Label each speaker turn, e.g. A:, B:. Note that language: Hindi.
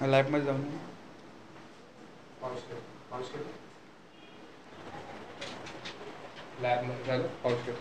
A: लॅबमध्ये जाऊन
B: पाऊस कर पाऊस कर। लॅबमध्ये कर।